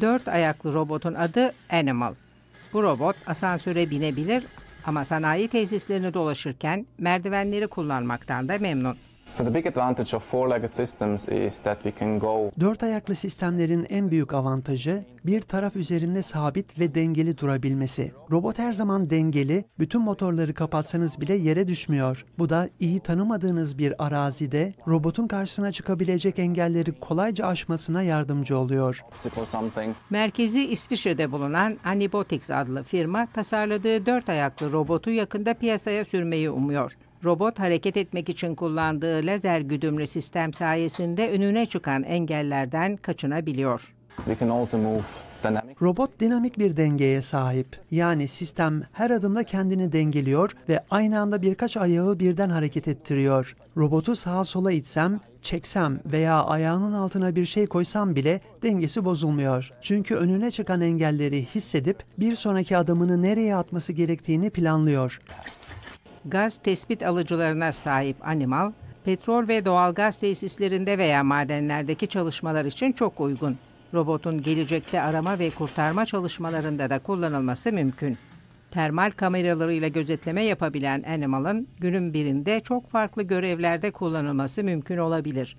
Dört ayaklı robotun adı Animal. Bu robot asansöre binebilir ama sanayi tesislerini dolaşırken merdivenleri kullanmaktan da memnun. So the big advantage of four-legged systems is that we can go Dört ayaklı sistemlerin en büyük avantajı bir taraf üzerinde sabit ve dengeli durabilmesi. Robot her zaman dengeli, bütün motorları kapatsanız bile yere düşmüyor. Bu da iyi tanımadığınız bir arazide robotun karşısına çıkabilecek engelleri kolayca aşmasına yardımcı oluyor. Merkezi İsviçre'de bulunan Anibotics adlı firma tasarladığı dört ayaklı robotu yakında piyasaya sürmeyi umuyor. Robot hareket etmek için kullandığı lazer güdümlü sistem sayesinde önüne çıkan engellerden kaçınabiliyor. We can also move dynamic. Robot dinamik bir dengeye sahip. Yani sistem her adımda kendini dengeliyor ve aynı anda birkaç ayağı birden hareket ettiriyor. Robotu sağa sola itsem, çeksem veya ayağının altına bir şey koysam bile dengesi bozulmuyor. Çünkü önüne çıkan engelleri hissedip bir sonraki adımını nereye atması gerektiğini planlıyor. Gaz tespit alıcılarına sahip Animal, petrol ve doğalgaz tesislerinde veya madenlerdeki çalışmalar için çok uygun. Robotun gelecekte arama ve kurtarma çalışmalarında da kullanılması mümkün. Termal kameralarıyla gözetleme yapabilen Animal'ın günün birinde çok farklı görevlerde kullanılması mümkün olabilir.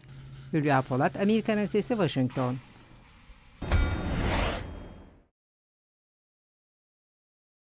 Hülya Polat, Amerikan Sesi, Washington.